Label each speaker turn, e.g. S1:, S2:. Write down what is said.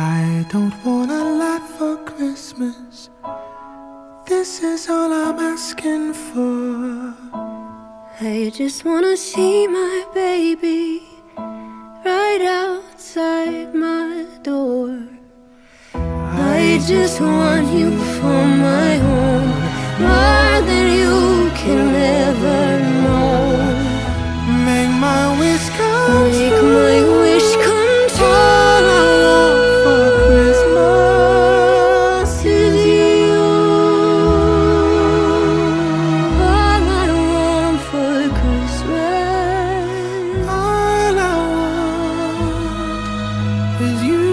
S1: I don't want a lot for Christmas. This is all I'm asking for.
S2: I just wanna see my baby right outside my door. I just want you for
S1: is you.